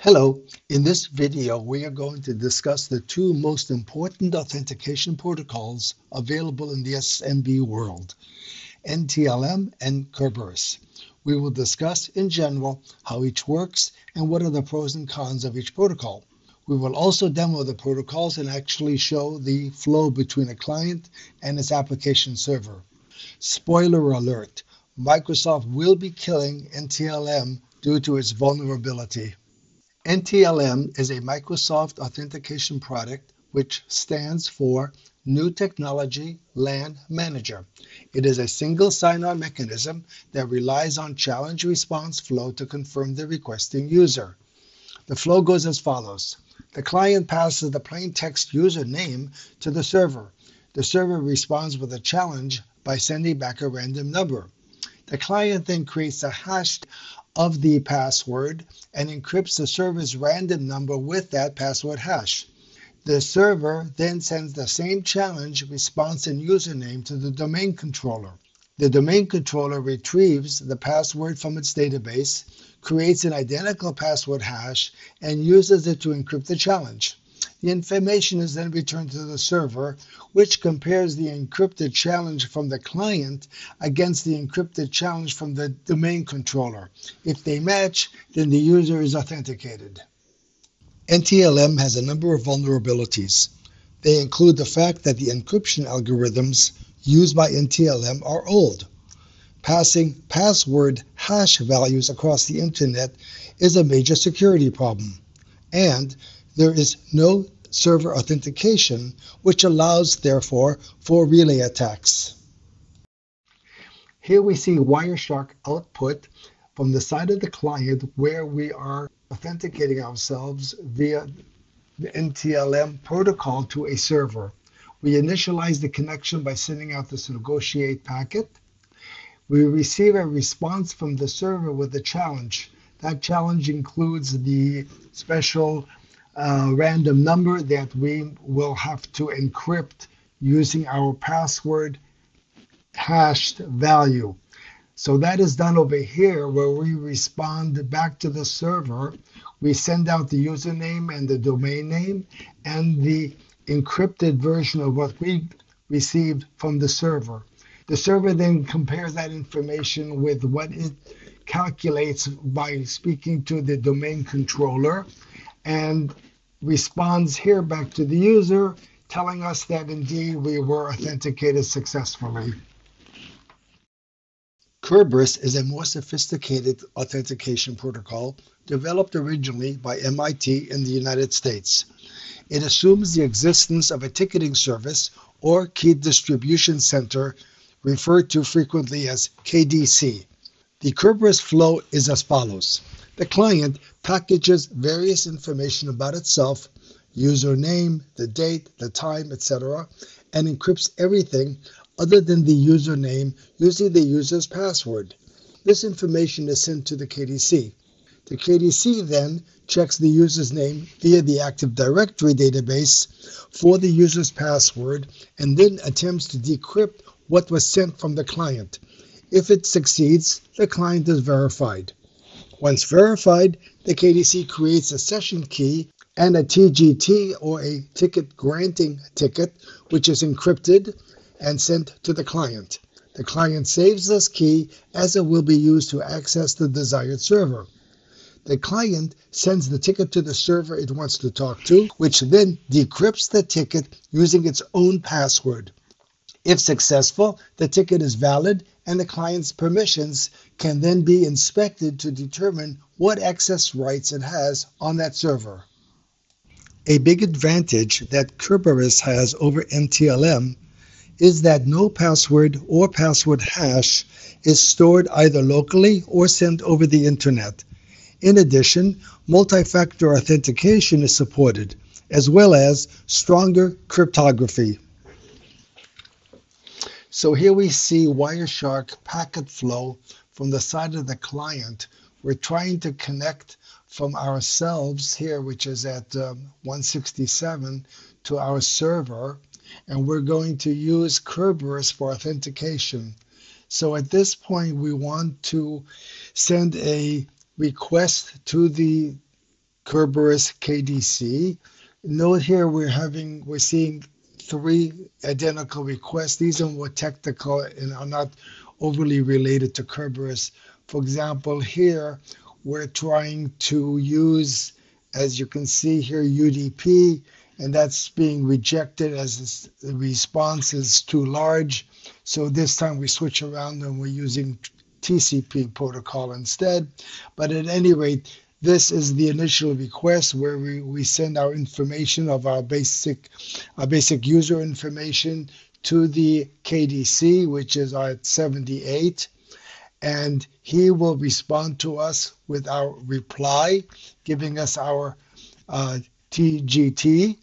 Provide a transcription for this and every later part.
Hello, in this video we are going to discuss the two most important authentication protocols available in the SMB world, NTLM and Kerberos. We will discuss in general how each works and what are the pros and cons of each protocol. We will also demo the protocols and actually show the flow between a client and its application server. Spoiler alert, Microsoft will be killing NTLM due to its vulnerability. NTLM is a Microsoft authentication product which stands for New Technology LAN Manager. It is a single sign-on mechanism that relies on challenge response flow to confirm the requesting user. The flow goes as follows. The client passes the plain text username to the server. The server responds with a challenge by sending back a random number. The client then creates a hash of the password and encrypts the server's random number with that password hash. The server then sends the same challenge, response, and username to the domain controller. The domain controller retrieves the password from its database, creates an identical password hash, and uses it to encrypt the challenge. The information is then returned to the server, which compares the encrypted challenge from the client against the encrypted challenge from the domain controller. If they match, then the user is authenticated. NTLM has a number of vulnerabilities. They include the fact that the encryption algorithms used by NTLM are old. Passing password hash values across the internet is a major security problem. And there is no server authentication, which allows, therefore, for relay attacks. Here we see Wireshark output from the side of the client where we are authenticating ourselves via the NTLM protocol to a server. We initialize the connection by sending out this negotiate packet. We receive a response from the server with a challenge. That challenge includes the special uh, random number that we will have to encrypt using our password hashed value. So that is done over here where we respond back to the server. We send out the username and the domain name and the encrypted version of what we received from the server. The server then compares that information with what it calculates by speaking to the domain controller and responds here back to the user telling us that indeed we were authenticated successfully. Kerberos is a more sophisticated authentication protocol developed originally by MIT in the United States. It assumes the existence of a ticketing service or key distribution center referred to frequently as KDC. The Kerberos flow is as follows. The client packages various information about itself, username, the date, the time, etc., and encrypts everything other than the username using the user's password. This information is sent to the KDC. The KDC then checks the user's name via the Active Directory database for the user's password and then attempts to decrypt what was sent from the client. If it succeeds, the client is verified. Once verified, the KDC creates a session key and a TGT or a ticket granting ticket, which is encrypted and sent to the client. The client saves this key as it will be used to access the desired server. The client sends the ticket to the server it wants to talk to, which then decrypts the ticket using its own password. If successful, the ticket is valid and the client's permissions can then be inspected to determine what access rights it has on that server. A big advantage that Kerberos has over NTLM is that no password or password hash is stored either locally or sent over the internet. In addition, multi-factor authentication is supported, as well as stronger cryptography. So here we see Wireshark packet flow from the side of the client. We're trying to connect from ourselves here, which is at um, 167, to our server, and we're going to use Kerberos for authentication. So at this point, we want to send a request to the Kerberos KDC. Note here we're having we're seeing three identical requests. These are more technical and are not overly related to Kerberos. For example, here we're trying to use, as you can see here, UDP, and that's being rejected as the response is too large. So this time we switch around and we're using TCP protocol instead. But at any rate, this is the initial request where we, we send our information of our basic, our basic user information to the KDC, which is at 78. And he will respond to us with our reply, giving us our uh, TGT.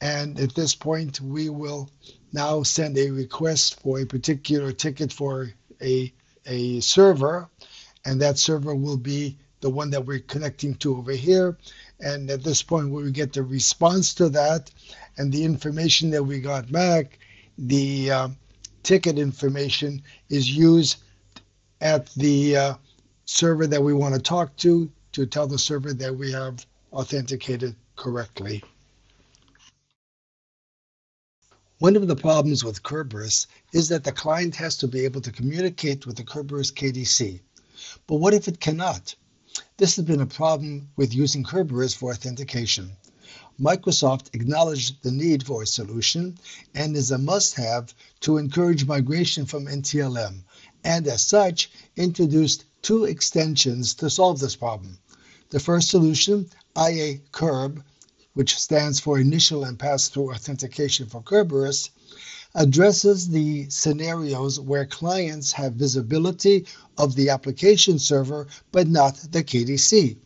And at this point, we will now send a request for a particular ticket for a, a server. And that server will be the one that we're connecting to over here. And at this point, we get the response to that and the information that we got back, the uh, ticket information is used at the uh, server that we want to talk to to tell the server that we have authenticated correctly. One of the problems with Kerberos is that the client has to be able to communicate with the Kerberos KDC. But what if it cannot? This has been a problem with using Kerberos for authentication. Microsoft acknowledged the need for a solution and is a must-have to encourage migration from NTLM, and as such, introduced two extensions to solve this problem. The first solution, IA Kerb, which stands for Initial and Pass-Through Authentication for Kerberos, addresses the scenarios where clients have visibility of the application server but not the KDC.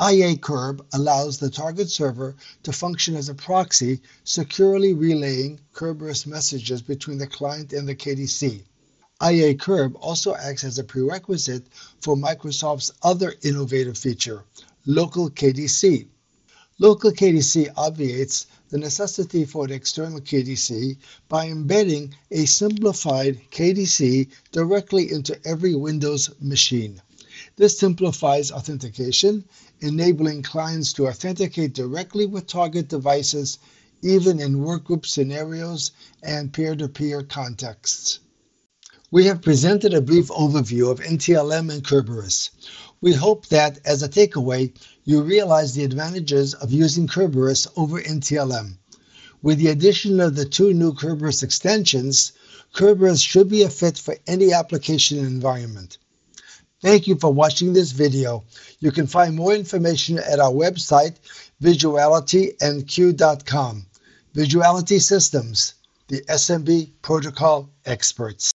IA Kerb allows the target server to function as a proxy, securely relaying Kerberos messages between the client and the KDC. IA Kerb also acts as a prerequisite for Microsoft's other innovative feature, Local KDC. Local KDC obviates the necessity for an external KDC by embedding a simplified KDC directly into every Windows machine. This simplifies authentication, enabling clients to authenticate directly with target devices, even in workgroup scenarios and peer-to-peer contexts. We have presented a brief overview of NTLM and Kerberos. We hope that, as a takeaway, you realize the advantages of using Kerberos over NTLM. With the addition of the two new Kerberos extensions, Kerberos should be a fit for any application environment. Thank you for watching this video. You can find more information at our website, visualitynq.com. Visuality Systems, the SMB protocol experts.